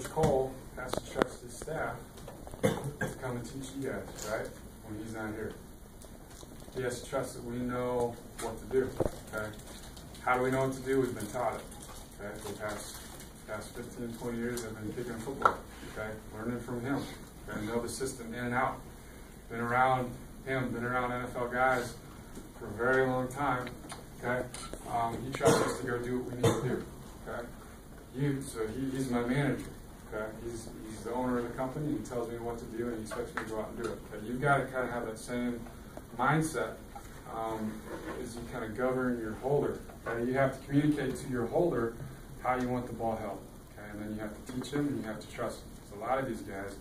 Coach Kohl has to trust his staff to come and teach you guys, right? When he's not here. He has to trust that we know what to do, okay? How do we know what to do? We've been taught it, okay? For the past, past 15, 20 years, I've been kicking football, okay? Learning from him, okay? Know the system in and out. Been around him, been around NFL guys for a very long time, okay? Um, he trusts us to go do what we need to do, okay? You, so he, he's my manager, okay? He's, he's the owner of the company, he tells me what to do, and he expects me to go out and do it, okay? You've got to kind of have that same mindset um, as you kind of govern your holder. Okay? You have to communicate to your holder how you want the ball held. Okay? And then you have to teach him and you have to trust him. So a lot of these guys,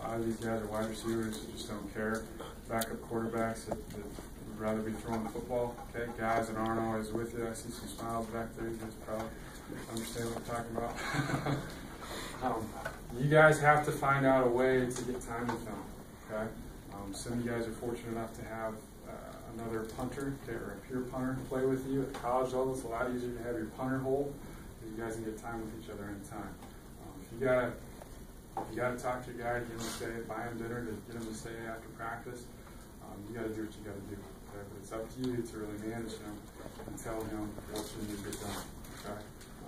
a lot of these guys are wide receivers who just don't care. Backup quarterbacks that, that would rather be throwing the football. Okay, guys that aren't always with you. I see some smiles back there. You guys probably understand what I'm talking about. um, you guys have to find out a way to get time with them. Okay. Um, some of you guys are fortunate enough to have uh, another punter or a peer punter to play with you at the college level. It's a lot easier to have your punter hold you guys can get time with each other anytime. Um, if you gotta, if you gotta talk to your guy, to get him to stay, buy him dinner, to get him to stay after practice. Um, you gotta do what you gotta do. Okay? But it's up to you to really manage him and tell him what you need to get done. Okay?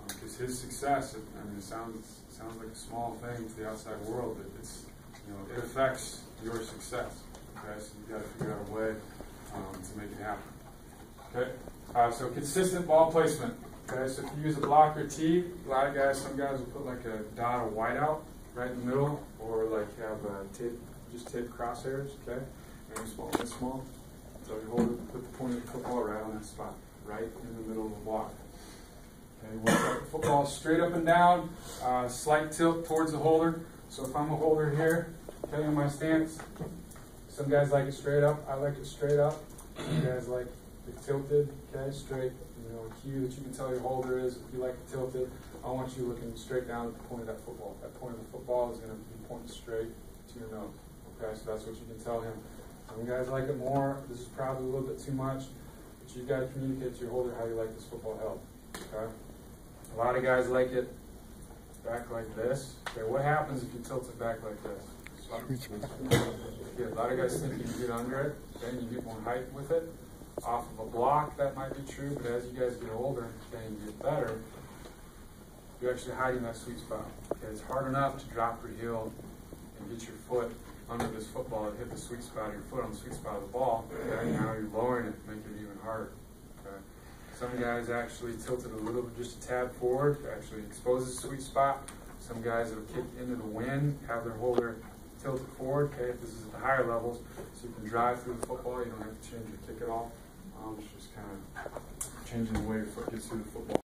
Because um, his success, I mean, it sounds sounds like a small thing to the outside world, but it's you know it affects your success. Okay, so you got to figure out a way um, to make it happen. Okay, uh, so consistent ball placement. Okay, so if you use a blocker tee, a lot of guys, some guys will put like a dot of white out right in the middle, or like have a tape, just tape crosshairs. Okay, very small, small. So you hold it, and put the point of the football right on that spot, right in the middle of the block. Okay, work the football straight up and down, uh, slight tilt towards the holder. So if I'm a holder here, okay, in my stance, some guys like it straight up. I like it straight up. Some guys like it tilted, okay, straight. You know, cue that you can tell your holder is if you like it tilted, I want you looking straight down at the point of that football. That point of the football is going to be pointing straight to your nose. Okay, so that's what you can tell him. Some guys like it more. This is probably a little bit too much, but you've got to communicate to your holder how you like this football held. Okay. A lot of guys like it back like this. Okay, what happens if you tilt it back like this? A lot of guys think you can get under it, then you get more height with it. Off of a block, that might be true, but as you guys get older and get better, you're actually hiding that sweet spot. Okay, it's hard enough to drop your heel and get your foot under this football and hit the sweet spot of your foot on the sweet spot of the ball. Okay, now you're lowering it, making it even. Some guys actually tilt it a little bit, just a tad forward, actually exposes the sweet spot. Some guys that'll kick into the wind, have their holder tilt it forward, okay, if this is at the higher levels, so you can drive through the football, you don't have to change your kick at all. Um, it's just kind of changing the way your foot gets through the football.